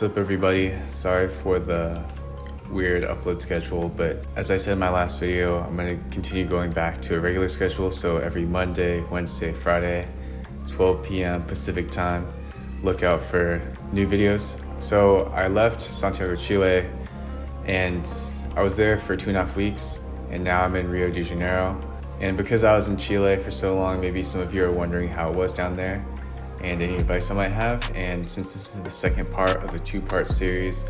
What's up, everybody? Sorry for the weird upload schedule, but as I said in my last video, I'm gonna continue going back to a regular schedule. So every Monday, Wednesday, Friday, 12 p.m. Pacific time, look out for new videos. So I left Santiago, Chile, and I was there for two and a half weeks, and now I'm in Rio de Janeiro. And because I was in Chile for so long, maybe some of you are wondering how it was down there and any advice I might have. And since this is the second part of a two part series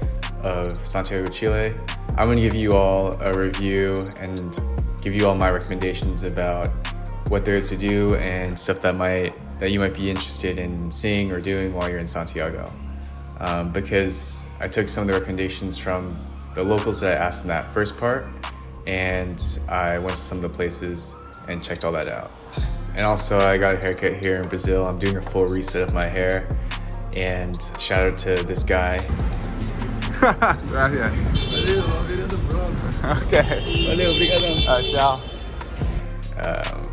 of Santiago, Chile, I'm gonna give you all a review and give you all my recommendations about what there is to do and stuff that might that you might be interested in seeing or doing while you're in Santiago. Um, because I took some of the recommendations from the locals that I asked in that first part, and I went to some of the places and checked all that out. And also, I got a haircut here in Brazil. I'm doing a full reset of my hair. And shout out to this guy. Gracias. Okay. Valeu, obrigadão. Uh, ciao. Um,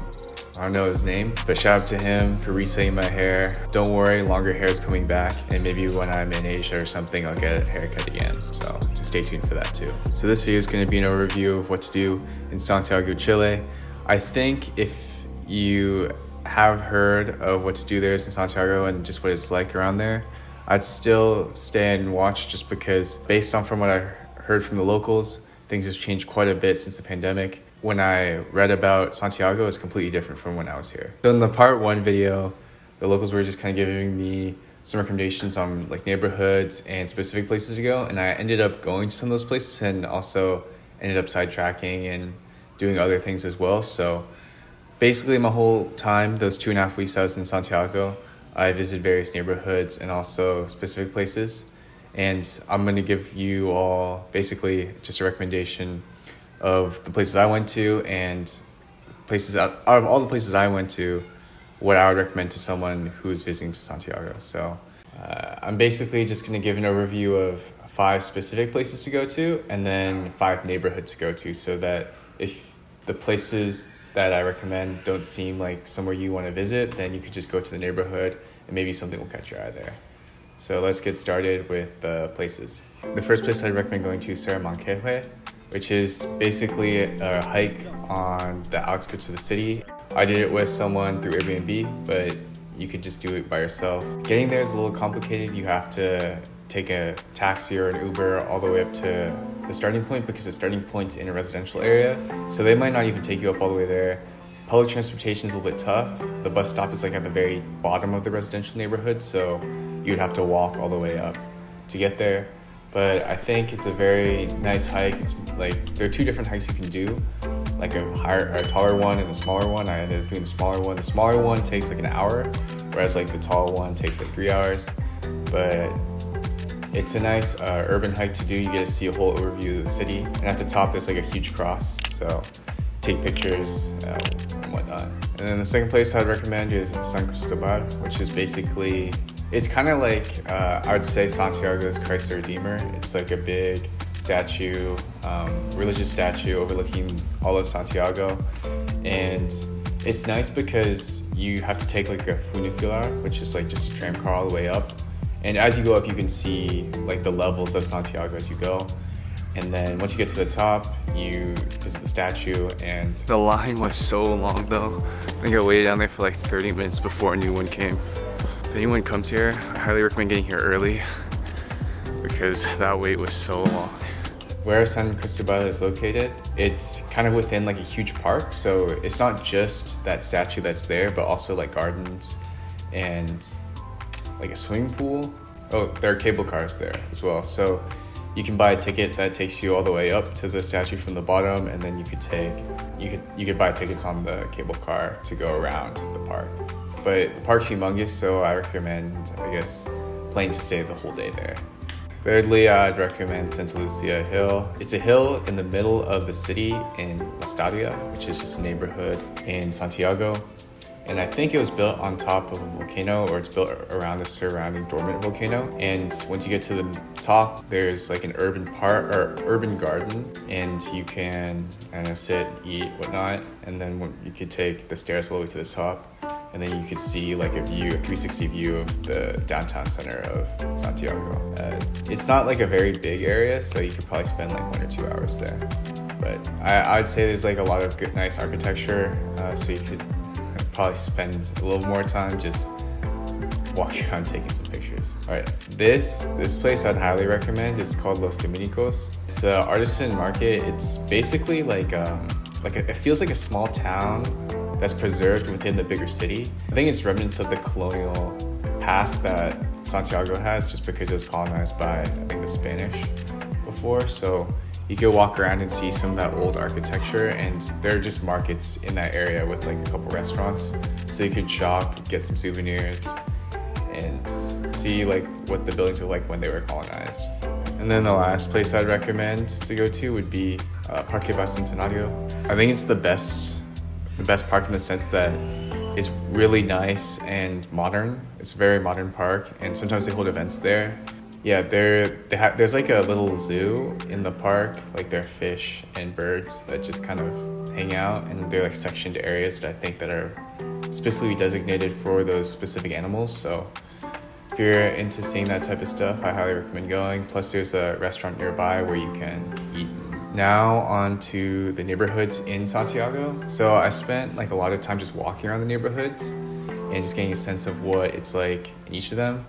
I don't know his name, but shout out to him for resetting my hair. Don't worry, longer hair is coming back, and maybe when I'm in Asia or something, I'll get a haircut again. So just stay tuned for that too. So this video is going to be an overview of what to do in Santiago, Chile. I think if you have heard of what to do there in Santiago and just what it's like around there, I'd still stay and watch just because, based on from what I heard from the locals, things have changed quite a bit since the pandemic. When I read about Santiago, it's completely different from when I was here. So in the part one video, the locals were just kind of giving me some recommendations on like neighborhoods and specific places to go, and I ended up going to some of those places and also ended up sidetracking and doing other things as well. So basically my whole time, those two and a half weeks I was in Santiago, I visited various neighborhoods and also specific places. And I'm going to give you all basically just a recommendation of the places I went to and places out, of all the places I went to, what I would recommend to someone who's visiting to Santiago. So uh, I'm basically just going to give an overview of five specific places to go to and then five neighborhoods to go to so that if the places that I recommend don't seem like somewhere you want to visit, then you could just go to the neighborhood and maybe something will catch your eye there. So let's get started with the places. The first place I'd recommend going to is Cerro Manquehue, which is basically a hike on the outskirts of the city. I did it with someone through Airbnb, but you could just do it by yourself. Getting there is a little complicated. You have to take a taxi or an Uber all the way up to the starting point because the starting point's in a residential area. So they might not even take you up all the way there. Public transportation is a little bit tough. The bus stop is like at the very bottom of the residential neighborhood, so you'd have to walk all the way up to get there. But I think it's a very nice hike. It's like there are two different hikes you can do, like a higher, a taller one and a smaller one. I ended up doing the smaller one. The smaller one takes like an hour, whereas like the tall one takes like three hours. But it's a nice uh, urban hike to do. You get to see a whole overview of the city. And at the top, there's like a huge cross. So take pictures uh, and whatnot. And then the second place I'd recommend is San Cristobal, which is basically, it's kind of like, uh, I would say Santiago's Christ the Redeemer. It's like a big statue, um, religious statue overlooking all of Santiago. And it's nice because you have to take like a funicular, which is like just a tram car all the way up and as you go up, you can see like the levels of Santiago as you go. And then once you get to the top, you visit the statue and The line was so long though. I think I waited down there for like 30 minutes before a new one came. If anyone comes here, I highly recommend getting here early because that wait was so long. where San Cristobal is located, it's kind of within like a huge park. So it's not just that statue that's there, but also like gardens and like a swimming pool. Oh, there are cable cars there as well. So you can buy a ticket that takes you all the way up to the statue from the bottom, and then you could take you could you could buy tickets on the cable car to go around the park. But the park's humongous, so I recommend I guess planning to stay the whole day there. Thirdly, I'd recommend Santa Lucia Hill. It's a hill in the middle of the city in Lastarria, which is just a neighborhood in Santiago. And I think it was built on top of a volcano or it's built around a surrounding dormant volcano. And once you get to the top, there's like an urban part or urban garden and you can, I don't know, sit, eat, whatnot. And then you could take the stairs all the way to the top. and then you could see like a view, a 360 view of the downtown center of Santiago. Uh, it's not like a very big area, so you could probably spend like one or two hours there. But I, I'd say there's like a lot of good, nice architecture, uh, so you could probably spend a little more time just walking around taking some pictures. All right, this this place I'd highly recommend. It's called Los Dominicos. It's an artisan market. It's basically like um, like a, it feels like a small town that's preserved within the bigger city. I think it's remnants of the colonial past that Santiago has, just because it was colonized by I think the Spanish before. So you could walk around and see some of that old architecture and there are just markets in that area with like a couple restaurants so you could shop get some souvenirs and see like what the buildings were like when they were colonized. And then the last place I'd recommend to go to would be uh, Parque Bicentenario. I think it's the best, the best park in the sense that it's really nice and modern. It's a very modern park, and sometimes they hold events there. Yeah, there they have, there's like a little zoo in the park. Like there are fish and birds that just kind of hang out, and they're like sectioned areas that I think that are specifically designated for those specific animals. So if you're into seeing that type of stuff, I highly recommend going. Plus, there's a restaurant nearby where you can eat. Now, on to the neighborhoods in Santiago. So, I spent like a lot of time just walking around the neighborhoods and just getting a sense of what it's like in each of them.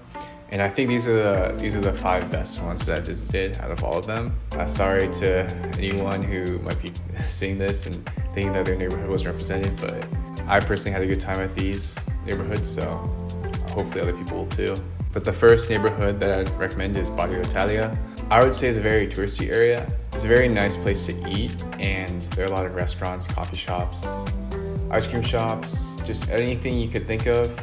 And I think these are the these are the five best ones that I visited out of all of them. Uh, sorry to anyone who might be seeing this and thinking that their neighborhood wasn't represented, but I personally had a good time at these neighborhoods, so hopefully other people will too. But the first neighborhood that I'd recommend is Barrio Italia. I would say it's a very touristy area. It's a very nice place to eat, and there are a lot of restaurants, coffee shops, ice cream shops, just anything you could think of.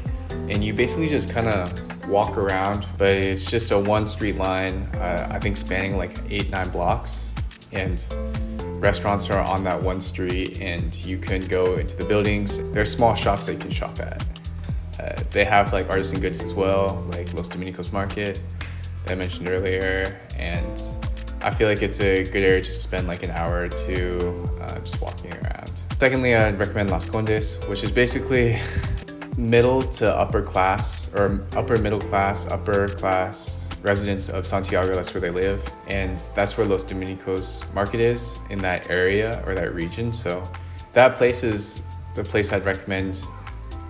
And you basically just kind of walk around, but it's just a one street line, uh, I think spanning like eight, nine blocks. And restaurants are on that one street, and you can go into the buildings. There's small shops that you can shop at. Uh, they have like artisan goods as well, like Los Dominicos Market that I mentioned earlier, and I feel like it's a good area to spend like an hour or two uh, just walking around. Secondly, I'd recommend Las Condes, which is basically middle to upper class or upper middle class, upper class residents of Santiago. That's where they live, and that's where Los Dominicos Market is in that area or that region. So that place is the place I'd recommend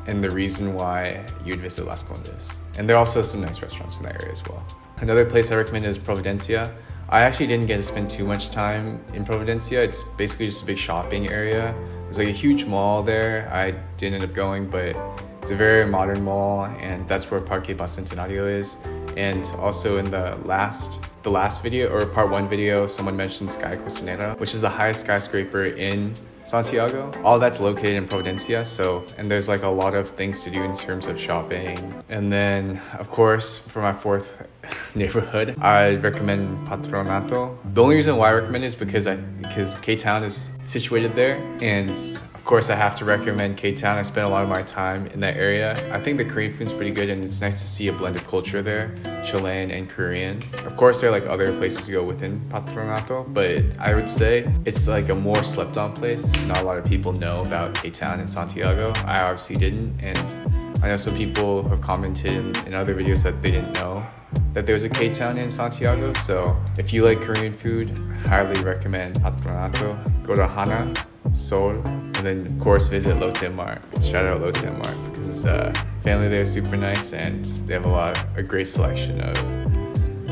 and the reason why you'd visit Las Condes. And there are also some nice restaurants in that area as well. Another place I recommend is Providencia. I actually didn't get to spend too much time in Providencia. It's basically just a big shopping area. There's like a huge mall there. I didn't end up going, but it's a very modern mall, and that's where Parque Bicentenario is. And also in the last the last video or part one video, someone mentioned Sky Costanera, which is the highest skyscraper in Santiago. All that's located in Providencia, so, and there's like a lot of things to do in terms of shopping. And then, of course, for my fourth neighborhood, I recommend Patronato. The only reason why I recommend it is because I, because K-Town is situated there, and course, I have to recommend K-Town. I spent a lot of my time in that area. I think the Korean food's pretty good and it's nice to see a blended culture there, Chilean and Korean. Of course, there are like other places to go within Patronato, but I would say it's like a more slept on place. Not a lot of people know about K-Town in Santiago. I obviously didn't, and I know some people have commented in, in other videos that they didn't know that there's a K-Town in Santiago. So if you like Korean food, highly recommend Patronato. Go to Hana, Seoul, and then of course visit Lotte Mart. Shout out Lotte Mart because uh, family there is super nice and they have a lot, a great selection of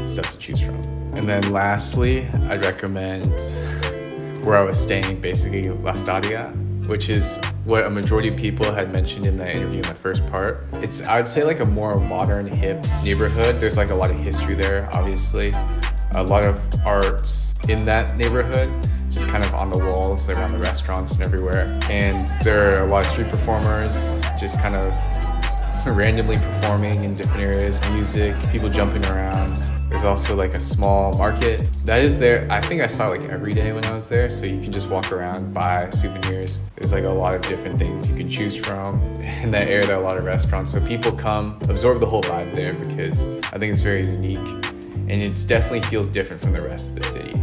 stuff to choose from. And then lastly, I'd recommend where I was staying, basically Lastarria, which is what a majority of people had mentioned in the interview in the first part. It's I would say like a more modern, hip neighborhood. There's like a lot of history there, obviously. A lot of arts in that neighborhood just kind of on the walls around the restaurants and everywhere. And there are a lot of street performers just kind of randomly performing in different areas, music, people jumping around. There's also like a small market that is there. I think I saw like every day when I was there. So you can just walk around, buy souvenirs. There's like a lot of different things you can choose from. In that area, there are a lot of restaurants. So people come absorb the whole vibe there because I think it's very unique and it definitely feels different from the rest of the city.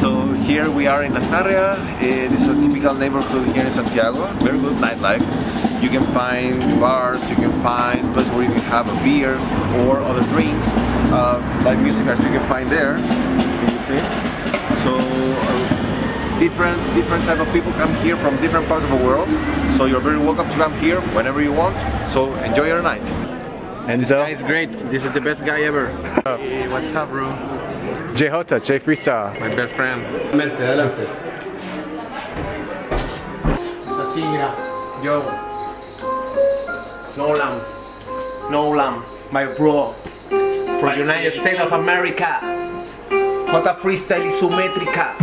So Here we are in Lastarria. It is a typical neighborhood here in Santiago. Very good nightlife. You can find bars, you can find places where you can have a beer or other drinks. Uh, live music as you can find there. Can you see? So uh, different different type of people come here from different parts of the world. So you're very welcome to come here whenever you want. So enjoy your night. And so, It's great. This is the best guy ever. Hey, what's up, bro? J Hota, J Freestyle. My best friend. Es así, mira. Yo. Nolan. Nolan. My bro. From United States of America. J Freestyle y su métrica.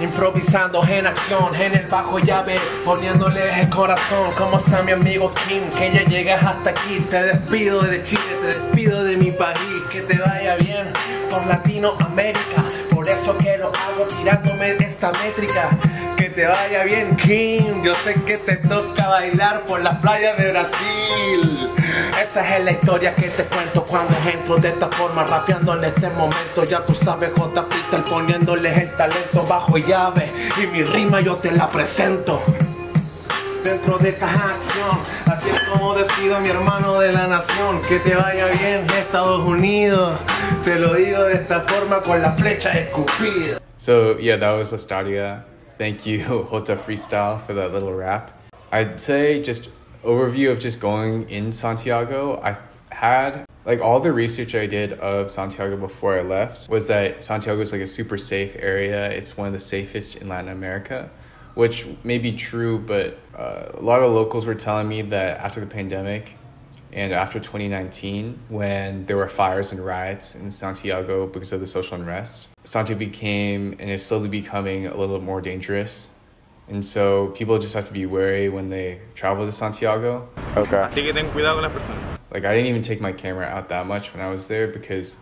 Improvisando en acción, en el bajo llave, poniéndole el corazón. ¿Cómo está mi amigo Kim? Que ya llegas hasta aquí. Te despido de Chile, te despido de Que te vaya bien por Latinoamérica. Por eso que lo hago tirándome esta métrica. Que te vaya bien, Kim. Yo sé que te toca bailar por las playas de Brasil. Esa es la historia que te cuento cuando entro de esta forma, rapeando en este momento. Ya tú sabes, J. Freestyle poniéndoles el talento bajo llave. Y mi rima yo te la presento. Dentro de acción, así es como mi hermano de la nación. Que te vaya bien, Estados Unidos. Te lo digo de esta forma con la flecha escupida. So yeah, that was Lastarria. Thank you, Jota Freestyle, for that little rap. I'd say just overview of just going in Santiago. I had like all the research I did of Santiago before I left was that Santiago is like a super safe area. It's one of the safest in Latin America, which may be true, but uh, a lot of locals were telling me that after the pandemic, and after 2019, when there were fires and riots in Santiago because of the social unrest, Santiago became and is slowly becoming a little bit more dangerous. And so people just have to be wary when they travel to Santiago. Okay. Así que ten cuidado con las personas. Like, I didn't even take my camera out that much when I was there because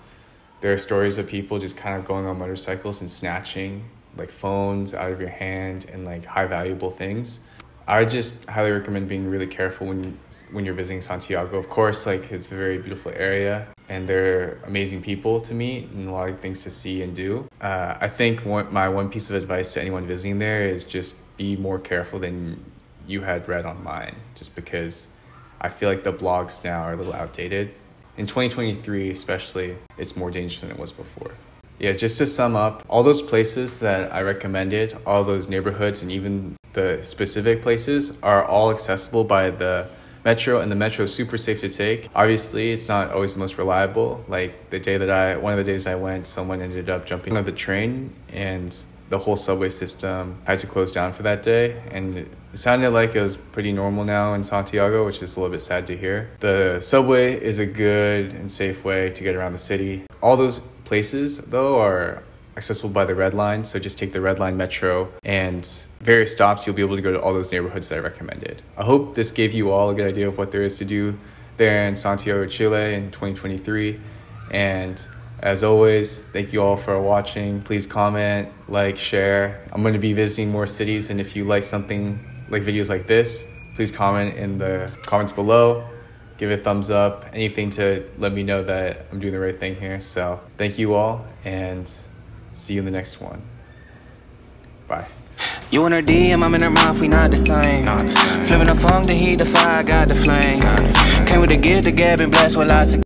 there are stories of people just kind of going on motorcycles and snatching like phones out of your hand and like high valuable things. I just highly recommend being really careful when when you're visiting Santiago. Of course, like it's a very beautiful area and they're amazing people to meet and a lot of things to see and do. Uh, I think one, my one piece of advice to anyone visiting there is just be more careful than you had read online, just because I feel like the blogs now are a little outdated. In 2023, especially, it's more dangerous than it was before. Yeah, just to sum up, all those places that I recommended, all those neighborhoods, and even the specific places are all accessible by the metro, and the metro is super safe to take. Obviously, it's not always the most reliable. Like the day that I, one of the days I went, someone ended up jumping on the train, and the whole subway system had to close down for that day. And it sounded like it was pretty normal now in Santiago, which is a little bit sad to hear. The subway is a good and safe way to get around the city. All those places, though, are accessible by the red line. So just take the red line metro and various stops you'll be able to go to all those neighborhoods that i recommended. I hope this gave you all a good idea of what there is to do there in santiago chile in 2023 and as always thank you all for watching. Please comment like share. I'm going to be visiting more cities and if you like something like videos like this please comment in the comments below give it a thumbs up anything to let me know that i'm doing the right thing here so thank you all and See you in the next one. Bye. You in her DM, I'm in her mouth, we not the same. Flipping the funk, the heat, the fire, got the flame. Came with the gift, the gab, and blessed with lots of